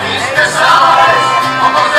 beneath the stars,